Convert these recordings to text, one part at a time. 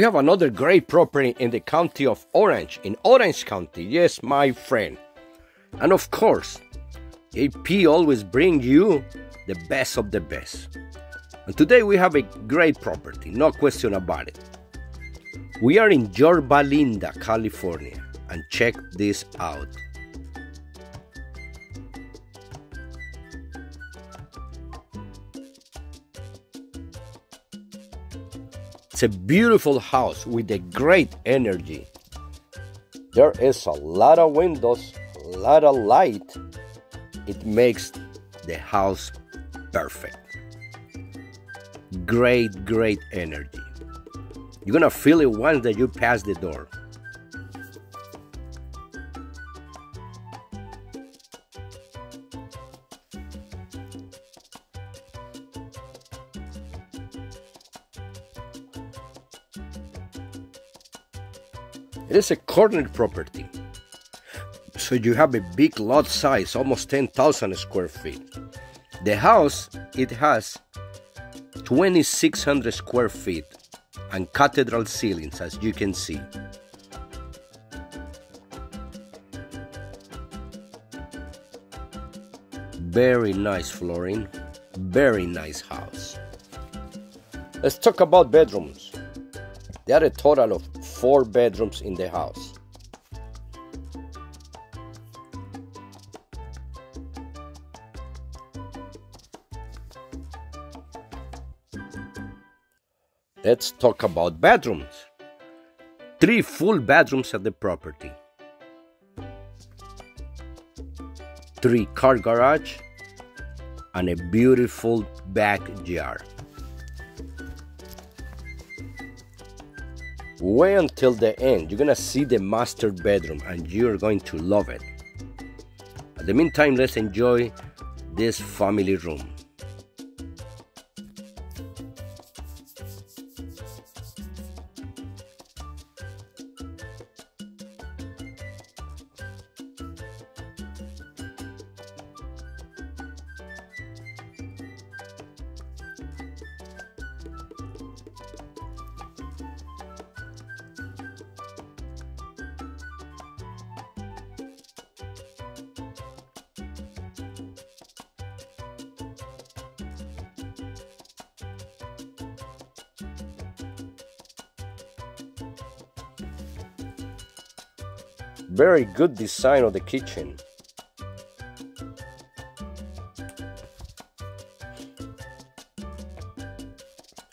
We have another great property in the county of Orange, in Orange County. Yes, my friend. And of course, JP always brings you the best of the best. And today we have a great property, no question about it. We are in Yorba Linda, California, and check this out. It's a beautiful house with a great energy. There is a lot of windows, a lot of light. It makes the house perfect. Great, great energy. You're gonna feel it once that you pass the door. It is a corner property. So you have a big lot size, almost 10,000 square feet. The house, it has 2,600 square feet and cathedral ceilings, as you can see. Very nice flooring, very nice house. Let's talk about bedrooms. There are a total of four bedrooms in the house. Let's talk about bedrooms. Three full bedrooms at the property. Three car garage and a beautiful backyard. Wait until the end. You're gonna see the master bedroom and you're going to love it. At the meantime, let's enjoy this family room. Very good design of the kitchen.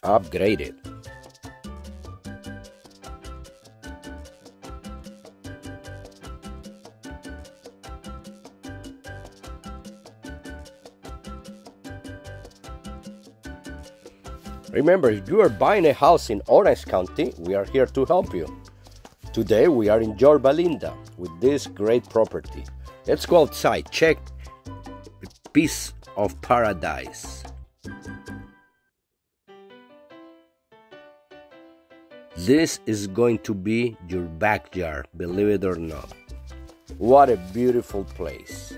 Upgraded. Remember, if you are buying a house in Orange County, we are here to help you. Today we are in Yorba Linda with this great property. Let's go outside, check a piece of paradise. This is going to be your backyard, believe it or not. What a beautiful place.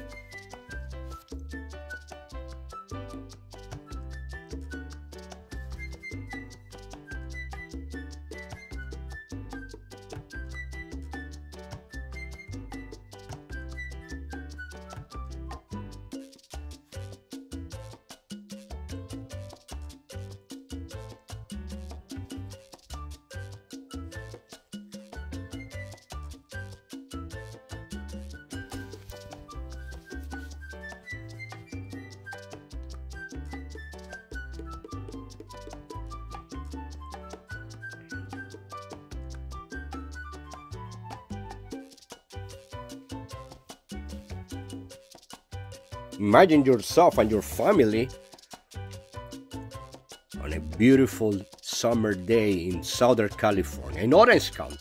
Imagine yourself and your family on a beautiful summer day in Southern California, in Orange County.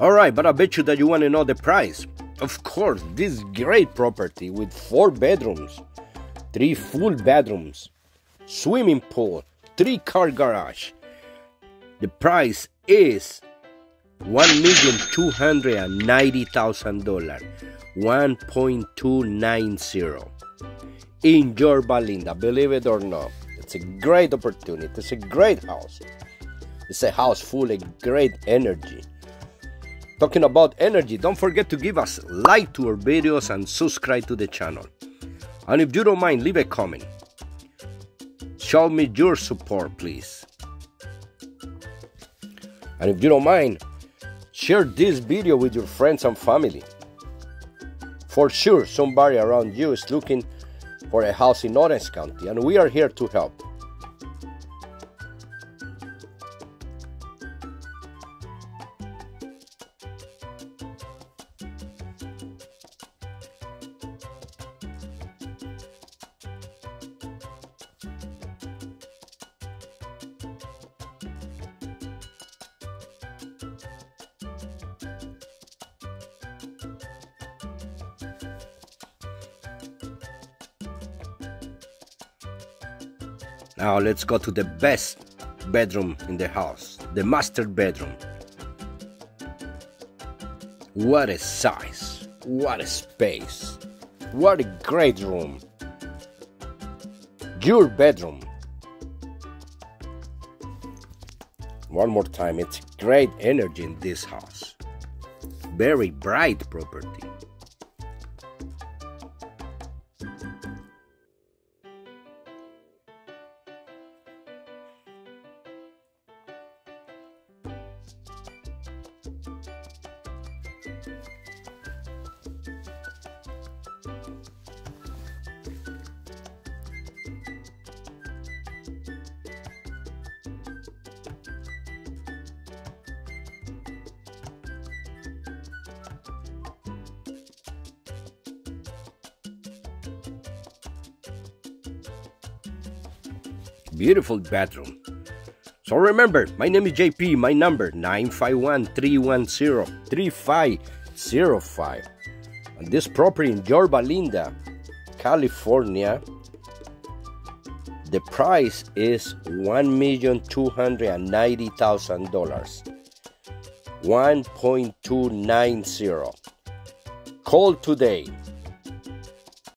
Alright, but I bet you that you want to know the price. Of course, this great property with four bedrooms, three full bedrooms, swimming pool, three car garage. The price is one million two hundred and ninety thousand dollars, one point two nine zero. In Yorba Linda, believe it or not, it's a great opportunity. It's a great house. It's a house full of great energy. Talking about energy, don't forget to give us like to our videos and subscribe to the channel. And if you don't mind, leave a comment. Show me your support, please. And if you don't mind, share this video with your friends and family. For sure, somebody around you is looking for a house in Orange County, and we are here to help. Now let's go to the best bedroom in the house, the master bedroom. What a size, what a space, what a great room. Your bedroom. One more time, it's great energy in this house. Very bright property. Beautiful bedroom. So remember, my name is JP, my number 951-310-3505. And this property in Yorba Linda, California, the price is $1,290,000. 1.290. Call today